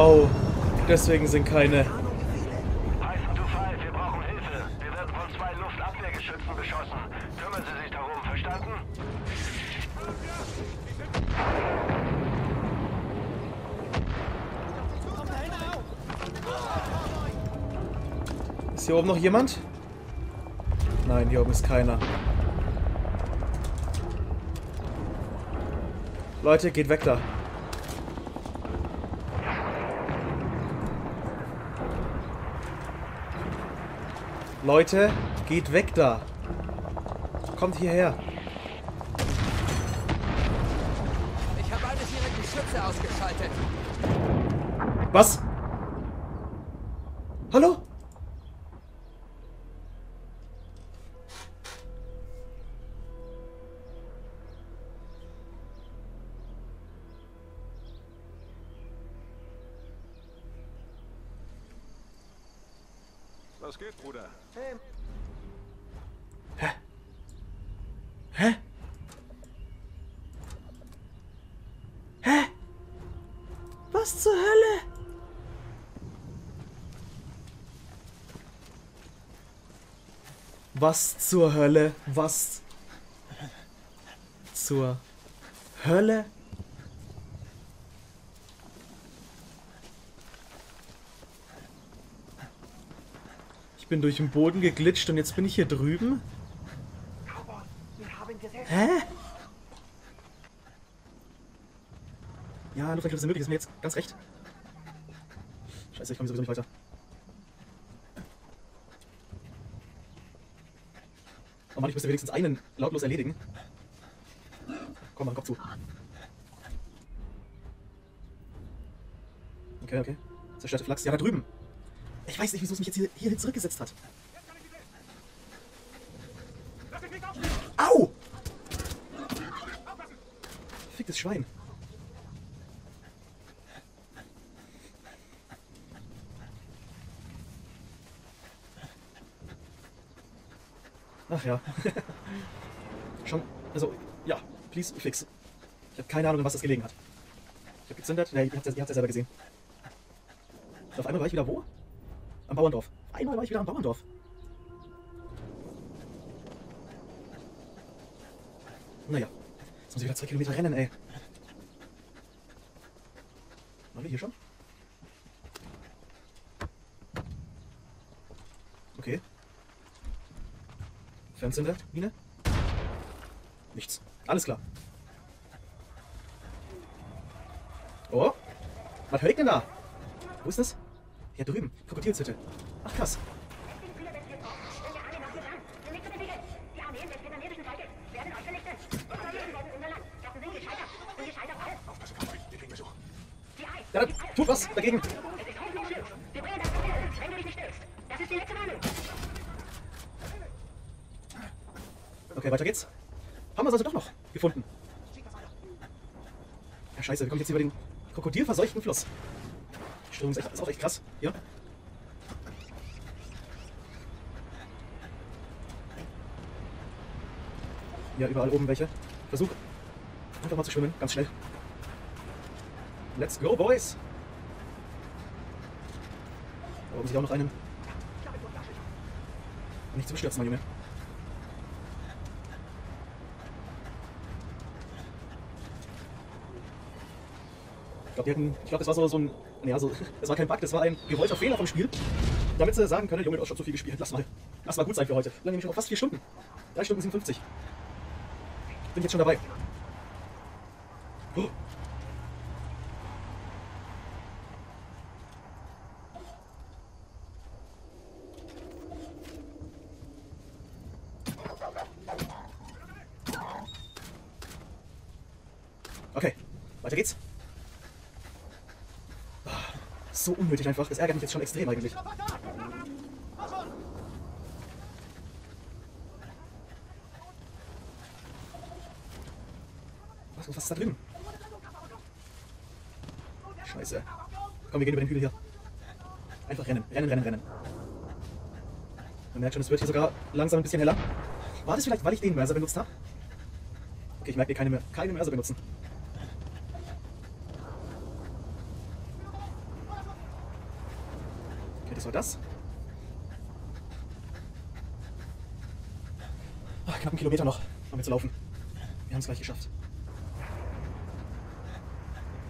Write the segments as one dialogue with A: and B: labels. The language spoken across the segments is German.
A: Oh, deswegen sind keine.
B: Heißen to Five, wir brauchen Hilfe. Wir werden von zwei Luftabwehrgeschützen beschossen. Kümmern Sie sich darum, verstanden?
A: Ist hier oben noch jemand? Nein, hier oben ist keiner. Leute, geht weg da. Leute, geht weg da. Kommt hierher.
C: Ich habe eines ihrer Geschütze ausgeschaltet.
A: Was?
B: Was geht, Bruder?
A: Hä? Hä? Was zur Hölle? Was zur Hölle? Was zur Hölle? Bin durch den Boden geglitscht und jetzt bin ich hier drüben? Hä? Ja, Luftangriff ist möglich, ist mir jetzt ganz recht. Scheiße, ich komme sowieso nicht weiter. Oh Mann, ich müsste wenigstens einen lautlos erledigen. Komm mal, Kopf zu. Okay, okay. Zerstörte Flachs. Ja, da drüben. Ich weiß nicht, wieso es mich jetzt hier, hier zurückgesetzt hat. Au! Ficktes Schwein. Ach ja. Schon, also, ja, please fix. Ich habe keine Ahnung, was das gelegen hat. Ich habe gezündert, ne, ihr habt es ja selber gesehen. Und auf einmal war ich wieder wo? Am Bauerndorf. Einmal war ich wieder am Bauerndorf. Naja, jetzt muss ich wieder zwei Kilometer rennen, ey. Waren wir hier schon? Okay. Fernzünder, Mine? Nichts. Alles klar. Oh, was höre ich denn da? Wo ist das? Hier drüben, Krokodilshütte. Ach krass. Ja, tut was dagegen. Okay, weiter geht's. Haben wir es also doch noch gefunden. Ja, scheiße, wir kommen jetzt über den krokodilverseuchten Fluss. Die Störung ist, ist auch echt krass. Hier. Ja, überall oben welche. Versuch einfach mal zu schwimmen, ganz schnell. Let's go, boys! Da oben sieht auch noch einen. Nicht zu bestürzen, mein Junge. Ich glaube, glaube, das war so, so ein, nee, also, das war kein Bug, das war ein gewollter Fehler vom Spiel. Damit sie sagen können, Junge, du hast schon zu viel gespielt, lass mal, lass mal gut sein für heute. Dann nehme ich noch fast vier Stunden. Drei Stunden 57. Bin jetzt schon dabei. Oh. Okay, weiter geht's. Ah, So unnötig einfach. Das ärgert mich jetzt schon extrem eigentlich. Was, was ist da drüben? Scheiße. Komm, wir gehen über den Hügel hier. Einfach rennen, rennen, rennen, rennen. Man merkt schon, es wird hier sogar langsam ein bisschen heller. War das vielleicht, weil ich den Mörser benutzt habe? Okay, ich merke hier keine, Mör- keine Mörser benutzen. War das. Ach, knapp einen Kilometer noch. Wir zu laufen. Wir haben es gleich geschafft.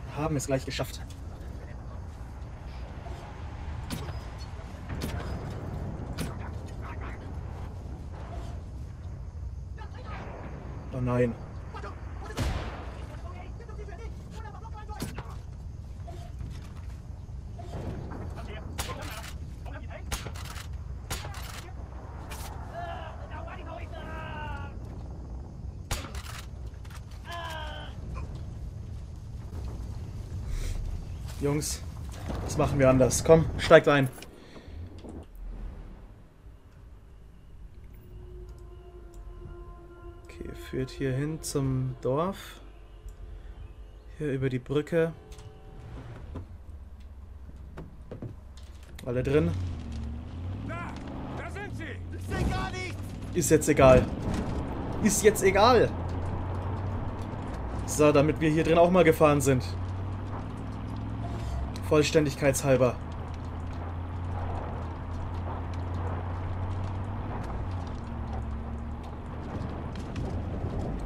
A: Wir haben es gleich geschafft. Oh nein. Jungs, das machen wir anders. Komm, steigt ein. Okay, führt hier hin zum Dorf. Hier über die Brücke. Alle drin.
C: Da! Da sind sie!
D: Ich sehe gar nichts!
A: Ist jetzt egal. Ist jetzt egal. So, damit wir hier drin auch mal gefahren sind. Vollständigkeitshalber.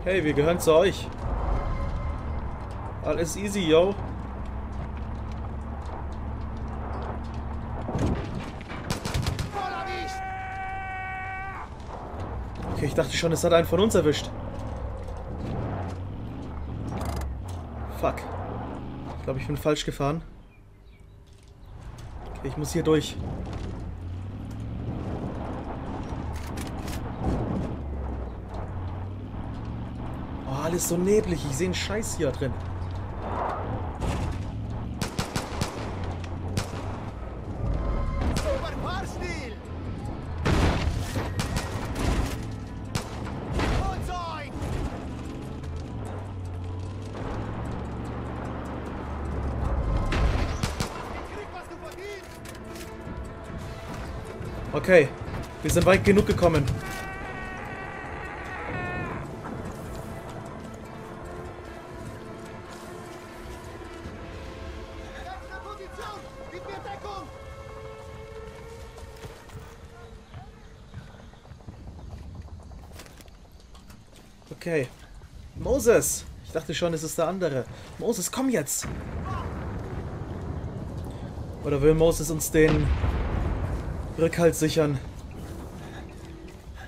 A: Hey, wir gehören zu euch. Alles easy, yo. Okay, ich dachte schon, es hat einen von uns erwischt. Fuck. Ich glaube, ich bin falsch gefahren. Ich muss hier durch. Oh, alles so neblig. Ich sehe einen Scheiß hier drin. Okay, wir sind weit genug gekommen. Okay. Moses! Ich dachte schon, es ist der andere. Moses, komm jetzt! Oder will Moses uns den Rückhalt sichern?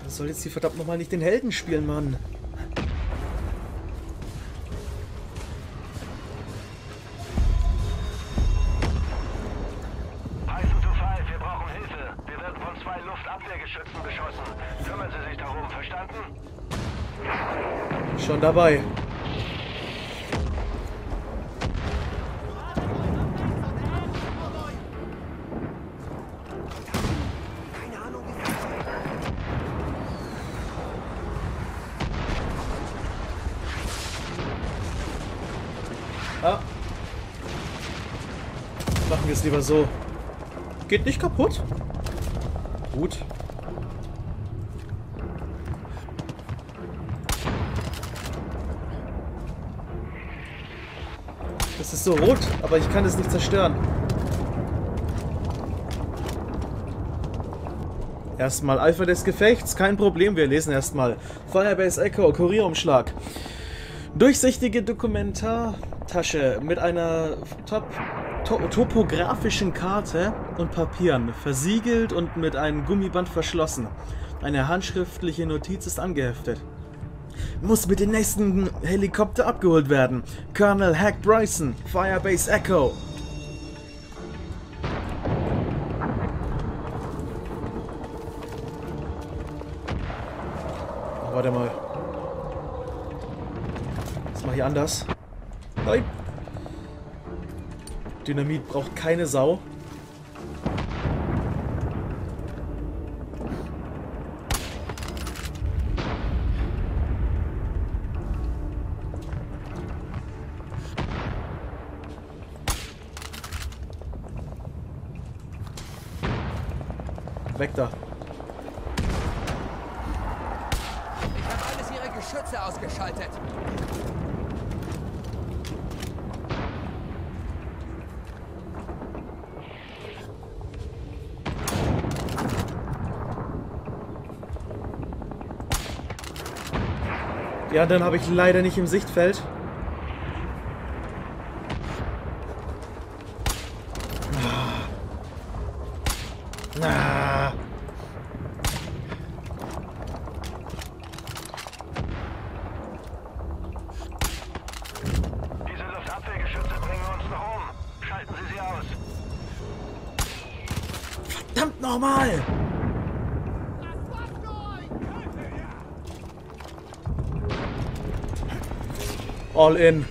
A: Er soll jetzt hier verdammt nochmal nicht den Helden spielen, Mann. So. Geht nicht kaputt? Gut. Das ist so rot, aber ich kann es nicht zerstören. Erstmal Eifer des Gefechts, kein Problem, wir lesen erstmal. Firebase Echo, Kurierumschlag. Durchsichtige Dokumentartasche mit einer top to topografischen Karte und Papieren, versiegelt und mit einem Gummiband verschlossen. Eine handschriftliche Notiz ist angeheftet. Muss mit dem nächsten Helikopter abgeholt werden. Colonel Hack Bryson, Firebase Echo. Warte mal. Das mache ich anders. Nein. Dynamit braucht keine Sau. Weg da.
C: Ich habe eines ihrer Geschütze ausgeschaltet.
A: Die anderen habe ich leider nicht im Sichtfeld. Ah. Ah.
B: Diese Luftabwehrgeschütze bringen uns noch um. Schalten Sie sie aus.
A: Verdammt nochmal! All in.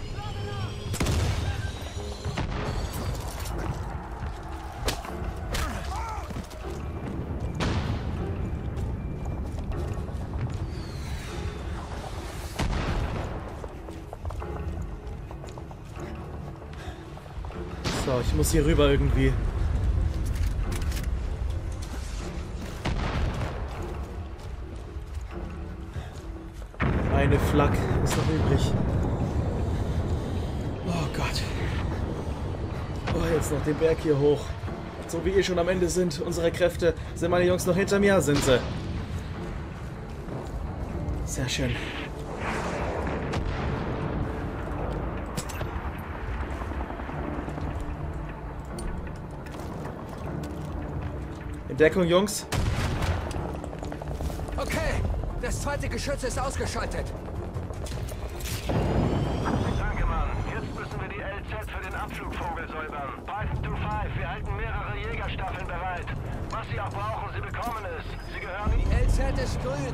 A: So, ich muss hier rüber irgendwie. Eine Flak ist noch übrig. Oh Gott. Oh, jetzt noch den Berg hier hoch. So wie wir schon am Ende sind, unsere Kräfte. Sind meine Jungs noch hinter mir? Sind sie. Sehr schön. In Deckung, Jungs.
C: Okay, das zweite Geschütz ist ausgeschaltet.
B: Danke, Mann. Jetzt müssen wir die LZ für den Abflugvogel säubern. Python 2-5, wir halten mehrere Jägerstaffeln bereit. Was Sie auch brauchen, Sie bekommen es. Sie gehören
C: Die LZ ist grün.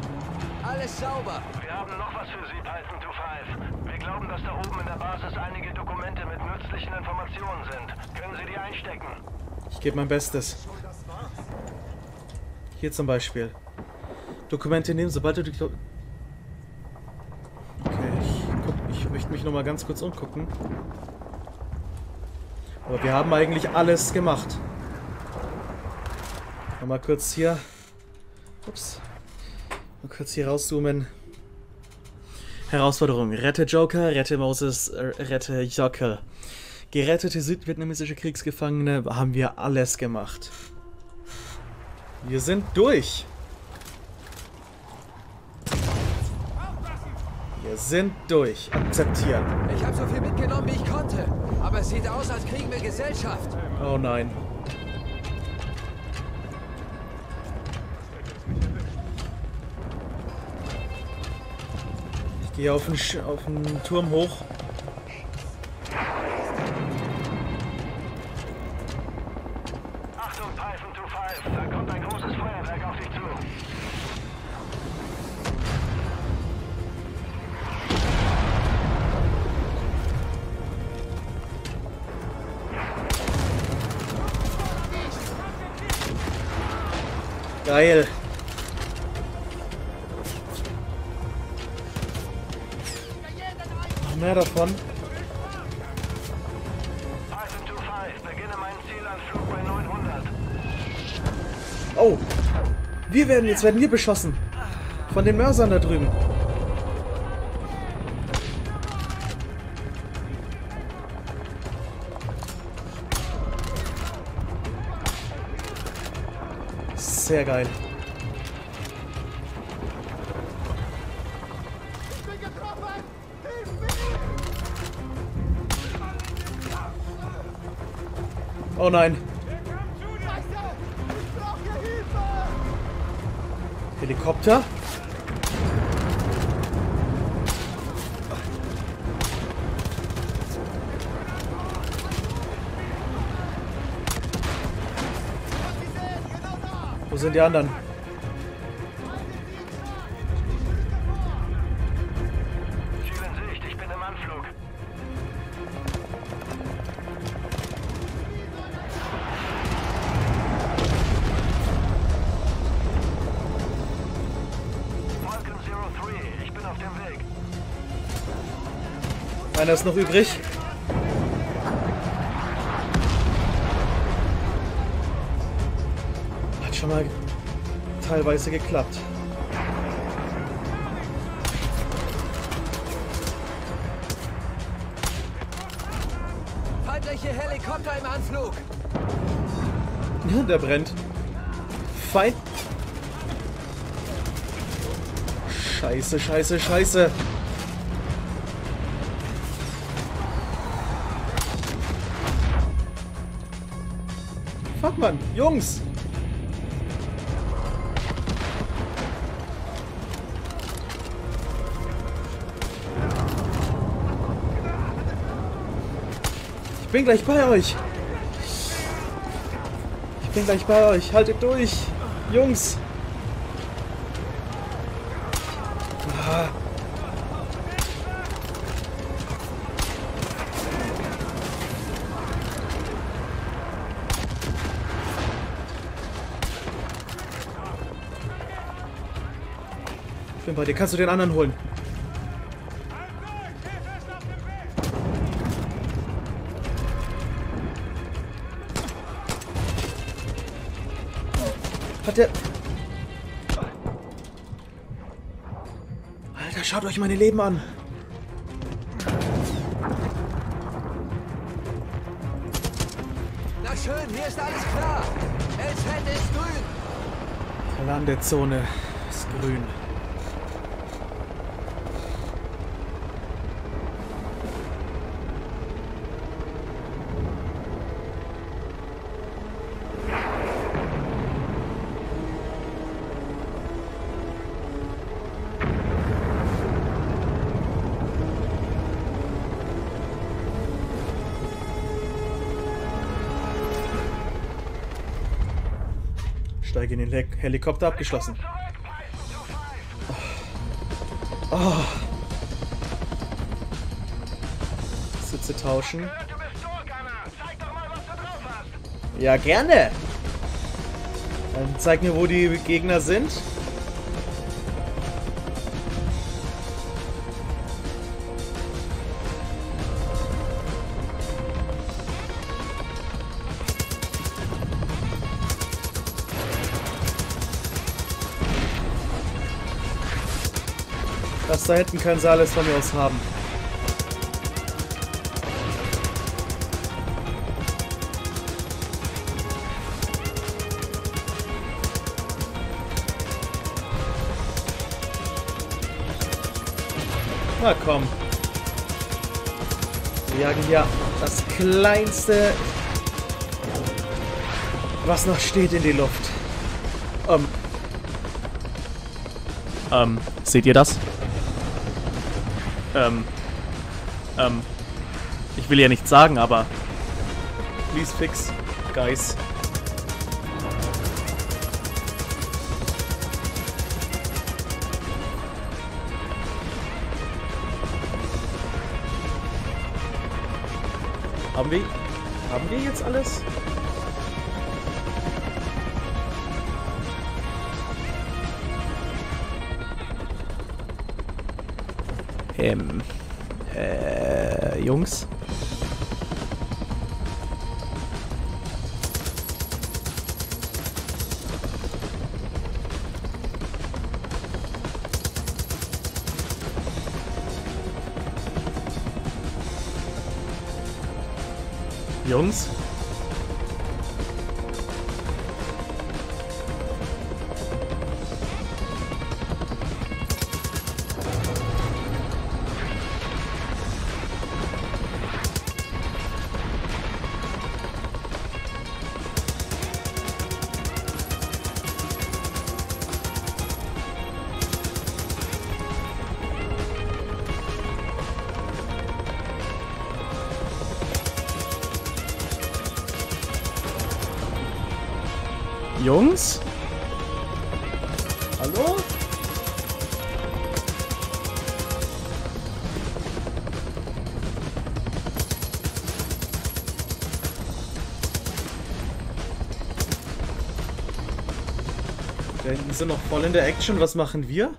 C: Alles sauber.
B: Wir haben noch was für Sie, Python 2-5. Wir glauben, dass da oben in der Basis einige Dokumente mit nützlichen Informationen sind. Können Sie die einstecken?
A: Ich gebe mein Bestes. Hier zum Beispiel. Dokumente nehmen, sobald du die... Klo okay, ich, guck, ich möchte mich noch mal ganz kurz umgucken. Aber wir haben eigentlich alles gemacht. Nochmal kurz hier. Ups. Mal kurz hier rauszoomen. Herausforderung. Rette Joker, rette Moses, äh, rette Joker. Gerettete südvietnamesische Kriegsgefangene haben wir alles gemacht. Wir sind durch. Wir sind durch. Akzeptieren.
C: Ich habe so viel mitgenommen, wie ich konnte. Aber es sieht aus, als kriegen wir Gesellschaft.
A: Oh nein. Gehe auf den, auf den Turm hoch. Jetzt werden wir beschossen. Von den Mörsern da drüben. Sehr geil. Oh nein. Helikopter? Wo sind die anderen? Einer ist noch übrig. Hat schon mal teilweise geklappt.
C: Feindliche Helikopter im Anflug.
A: Der brennt. Feind. Scheiße, scheiße, scheiße. Mann? Jungs! Ich bin gleich bei euch. Ich bin gleich bei euch. Haltet durch. Jungs. Bei dir. Kannst du den anderen holen? Hat der... Alter, schaut euch meine Leben an.
C: Na schön, hier ist alles klar. LZ ist grün.
A: Landezone ist grün. Helikopter abgeschlossen.
B: 2-5.
A: Oh. Sitze tauschen. Ja, gerne. Dann zeig mir, wo die Gegner sind. Das da hinten kann sie alles von mir aus haben. Na komm. Wir jagen hier das kleinste, was noch steht in die Luft. Ähm. Ähm, seht ihr das? Ähm. Ähm. Ich will ja nichts sagen, aber. Please fix, guys. Haben wir. Haben wir jetzt alles? Ähm. Äh. Jungs? Jungs? Hallo? Da hinten sind noch voll in der Action. Was machen wir?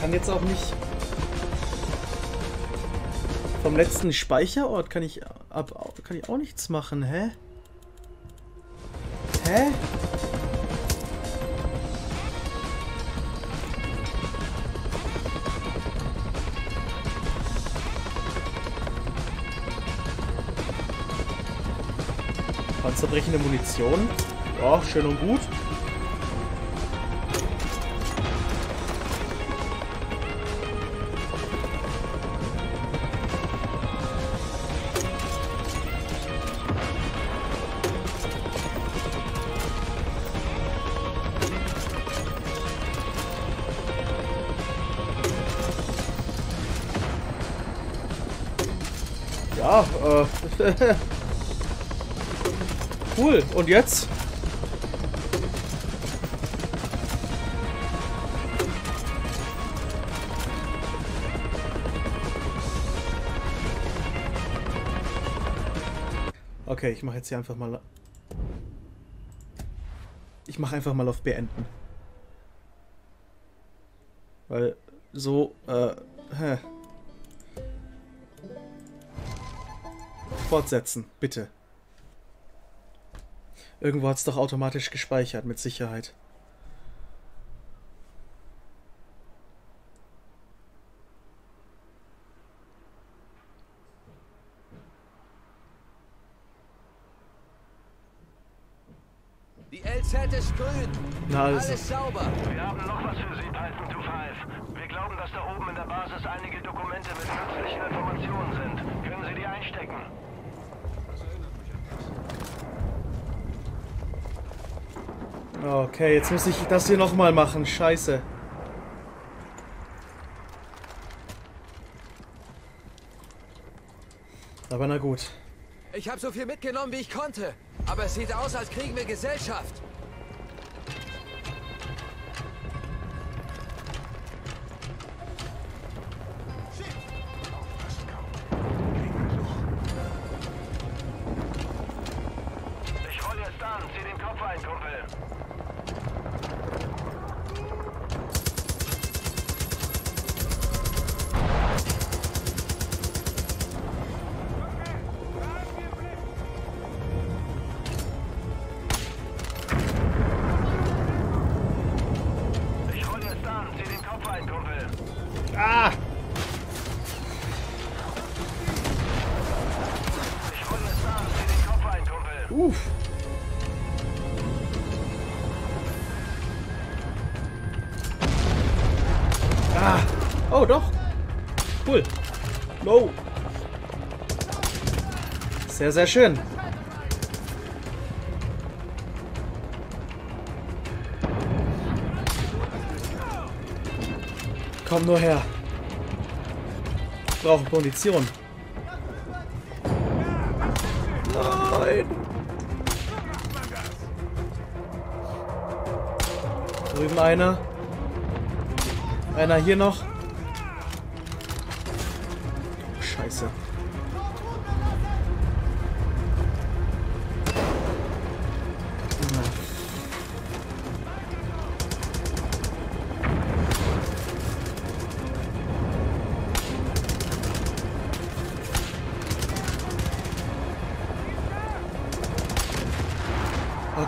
A: Kann jetzt auch nicht... Vom letzten Speicherort kann ich, ab, kann ich auch nichts machen, hä? Hä? Panzerbrechende Munition. Ja, schön und gut. cool. Und jetzt? Okay, ich mache jetzt hier einfach mal... Ich mache einfach mal auf Beenden. Weil so, äh, hä. Fortsetzen, bitte. Irgendwo hat es doch automatisch gespeichert, mit Sicherheit.
C: Die LZ ist grün.
A: Na, also.
C: Alles sauber.
B: Wir haben noch was für Sie, Python 2-5. Wir glauben, dass da oben in der Basis einige Dokumente mit nützlichen Informationen sind. Können Sie die einstecken?
A: Okay, jetzt muss ich das hier nochmal machen. Scheiße. Aber na gut.
C: Ich habe so viel mitgenommen, wie ich konnte. Aber es sieht aus, als kriegen wir Gesellschaft.
A: Sehr, sehr schön. Komm nur her. Ich brauche Munition. Nein. Drüben einer. Einer hier noch.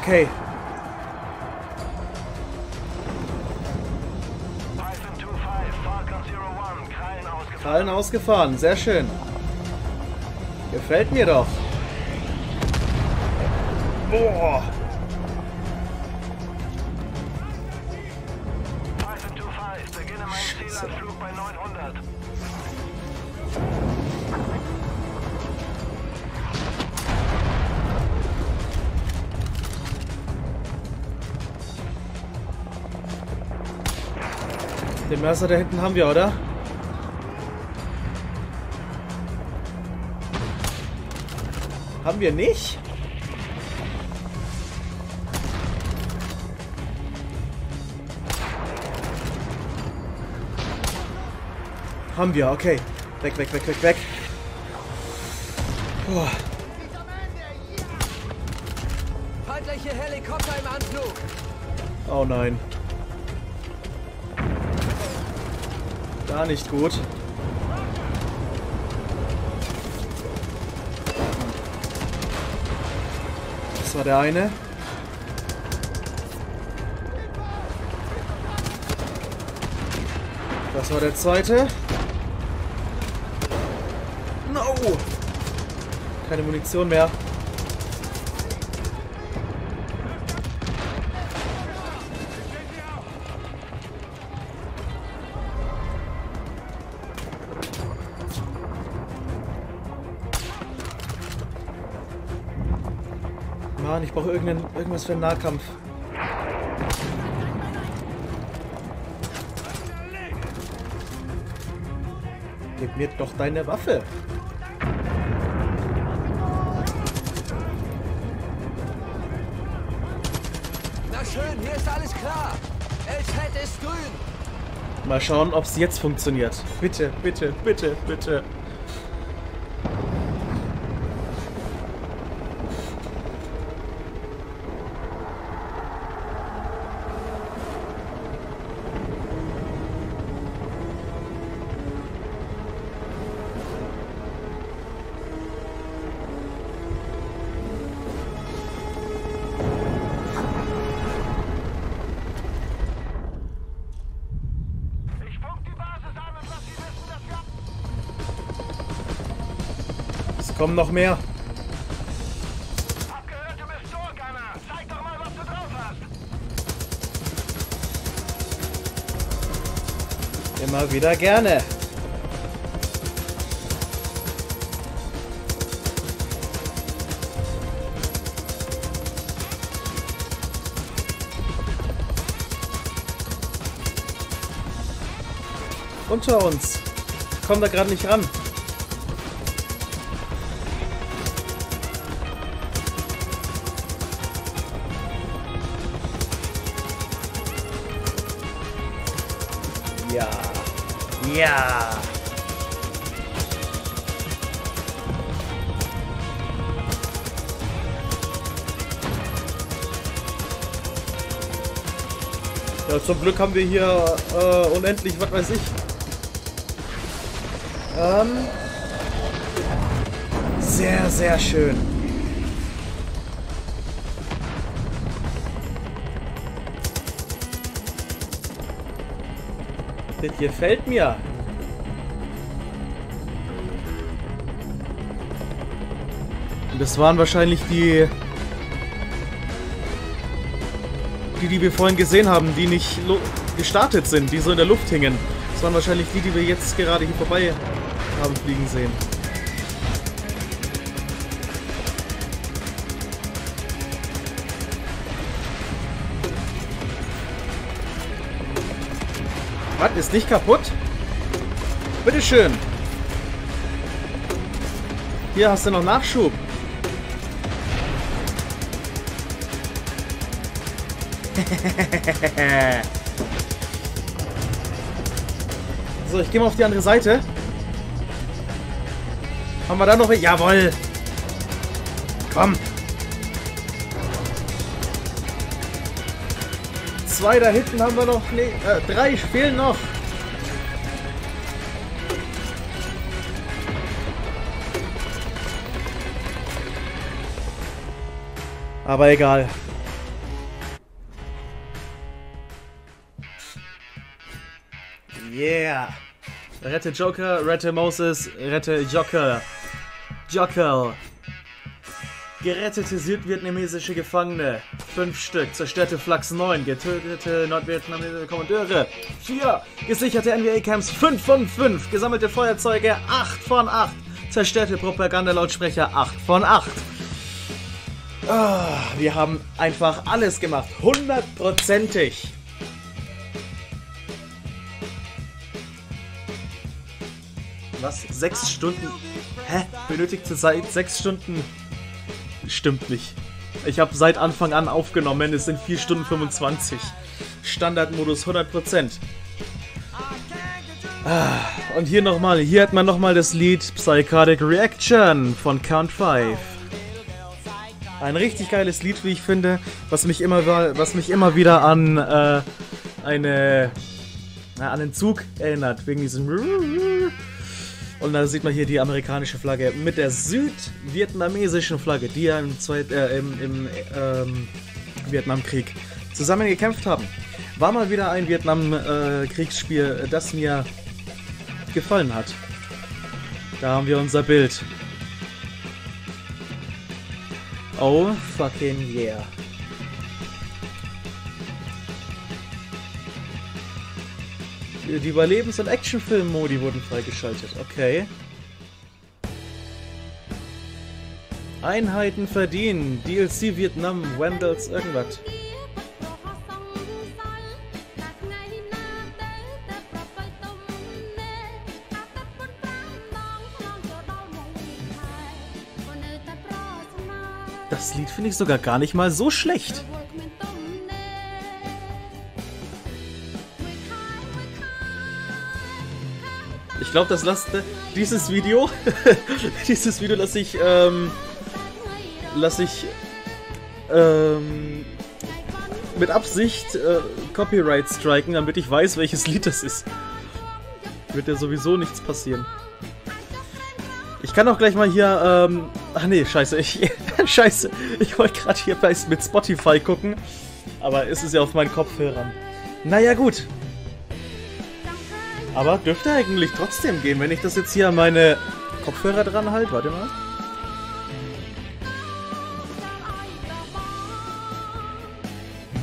A: Okay.
B: Python 2-5, Falcon 01, Krallen ausgefahren.
A: Krallen ausgefahren. Sehr schön. Gefällt mir doch. Boah. Den Mörser da hinten haben wir, oder? Haben wir nicht? Haben wir, okay. Weg, weg, weg, weg, weg. Boah.
C: Feindliche Helikopter im Anflug.
A: Oh nein. Gar nicht gut. Das war der eine. Das war der zweite. No! Keine Munition mehr. Mann, ich brauche irgendwas für einen Nahkampf. Gib mir doch deine Waffe.
C: Na schön, hier ist alles klar. LZ ist grün.
A: Mal schauen, ob es jetzt funktioniert. Bitte, bitte, bitte, bitte.
B: Du drauf hast.
A: Immer wieder gerne. Unter uns. Kommen da gerade nicht ran. Ja. Ja, zum Glück haben wir hier äh, unendlich, was weiß ich. Ähm, sehr, sehr schön. Das gefällt mir. Das waren wahrscheinlich die, die, die wir vorhin gesehen haben, die nicht gestartet sind, die so in der Luft hingen. Das waren wahrscheinlich die, die wir jetzt gerade hier vorbei haben fliegen sehen. Was? Ist nicht kaputt? Bitteschön. Hier hast du noch Nachschub. So, ich gehe mal auf die andere Seite. Haben wir da noch... Jawoll! Komm! Zwei da hinten haben wir noch... Nee, äh, drei fehlen noch. Aber egal. Yeah. Rette Joker, rette Moses, rette Joker. Joker. Gerettete südvietnamesische Gefangene. Fünf Stück. Zerstörte Flachs 9. Getötete nordvietnamesische Kommandeure. 4. Gesicherte NVA-Camps 5 von 5. Gesammelte Feuerzeuge 8 von 8. Zerstörte Propagandalautsprecher 8 von 8. Ah, wir haben einfach alles gemacht. Hundertprozentig. Was? Sechs Stunden? Hä? Benötigte Zeit sechs Stunden? Stimmt nicht. Ich habe seit Anfang an aufgenommen, es sind 4 Stunden 25. Standardmodus 100%. Ah, und hier nochmal, hier hat man nochmal das Lied Psychotic Reaction von Count 5. Ein richtig geiles Lied, wie ich finde, was mich immer, wa- was mich immer wieder an äh, eine an den Zug erinnert, wegen diesem und da sieht man hier die amerikanische Flagge mit der südvietnamesischen Flagge, die ja im, Zweit, äh, im, im ähm, Vietnamkrieg zusammen gekämpft haben. War mal wieder ein Vietnam-Kriegsspiel, äh, das mir gefallen hat. Da haben wir unser Bild. Oh fucking yeah. Die Überlebens- und Actionfilm-Modi wurden freigeschaltet. Okay. Einheiten verdienen. DLC Vietnam, Wendels, irgendwas. Das Lied finde ich sogar gar nicht mal so schlecht. Glaube, das lasst dieses Video, dieses Video lasse ich, ähm, lasse ich ähm, mit Absicht äh, Copyright striken, damit ich weiß, welches Lied das ist. Wird ja sowieso nichts passieren. Ich kann auch gleich mal hier, ähm, ach nee, scheiße, ich, scheiße, ich wollte gerade hier bei, mit Spotify gucken, aber ist es ja auf meinen Kopfhörern. Naja, gut. Aber dürfte eigentlich trotzdem gehen, wenn ich das jetzt hier an meine Kopfhörer dran halte. Warte mal.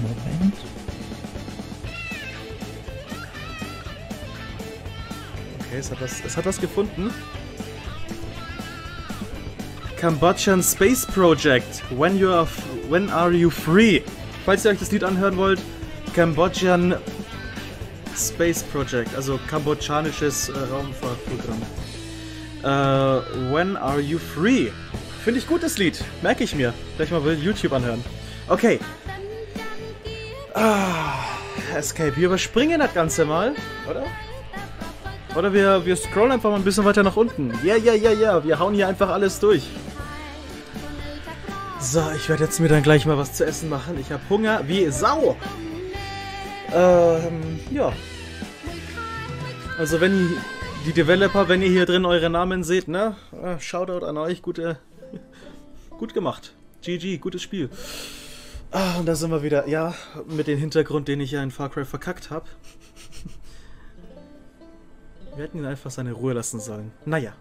A: Moment. Okay, es hat was, es hat was gefunden. Cambodian Space Project. When you are when are you free? Falls ihr euch das Lied anhören wollt, Cambodian Space Project, also kambodschanisches äh, Raumfahrtprogramm. Äh, When Are You Free? Finde ich gut, das Lied. Merke ich mir. Gleich mal bei YouTube anhören. Okay. Ah, Escape. Wir überspringen das Ganze mal, oder? Oder wir, wir scrollen einfach mal ein bisschen weiter nach unten. Ja, ja, ja, ja. Wir hauen hier einfach alles durch. So, ich werde jetzt mir dann gleich mal was zu essen machen. Ich habe Hunger wie Sau. Ähm, ja. Also wenn die Developer, wenn ihr hier drin eure Namen seht, ne? Äh, Shoutout an euch, gute, gut gemacht. GG, gutes Spiel. Ah, und da sind wir wieder, ja, mit dem Hintergrund, den ich ja in Far Cry verkackt habe. Wir hätten ihn einfach seine Ruhe lassen sollen. Naja.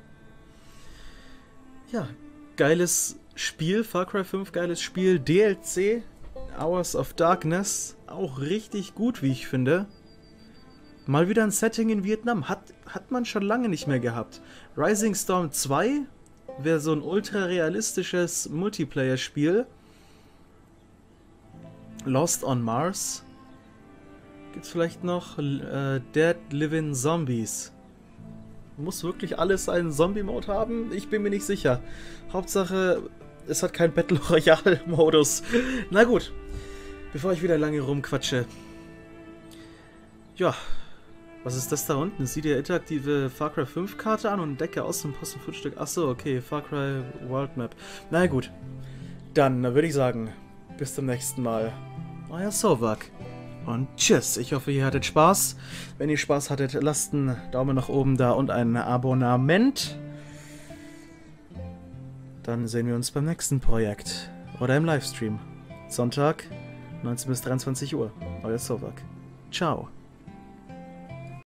A: Ja, geiles Spiel, Far Cry 5, geiles Spiel. DLC, Hours of Darkness, auch richtig gut, wie ich finde. Mal wieder ein Setting in Vietnam. Hat, hat man schon lange nicht mehr gehabt. Rising Storm 2 wäre so ein ultra realistisches Multiplayer-Spiel. Lost on Mars. Gibt's vielleicht noch äh, Dead Living Zombies. Muss wirklich alles einen Zombie-Mode haben? Ich bin mir nicht sicher. Hauptsache, es hat keinen Battle Royale-Modus. Na gut. Bevor ich wieder lange rumquatsche. Ja. Was ist das da unten? Sieh dir interaktive Far Cry 5 Karte an und entdecke aus dem Posten Fundstück. Achso, okay. Far Cry World Map. Na gut. Dann würde ich sagen, bis zum nächsten Mal. Euer Sovak. Und tschüss. Ich hoffe, ihr hattet Spaß. Wenn ihr Spaß hattet, lasst einen Daumen nach oben da und ein Abonnement. Dann sehen wir uns beim nächsten Projekt. Oder im Livestream. Sonntag, 19 bis 23 Uhr. Euer Sovak. Ciao.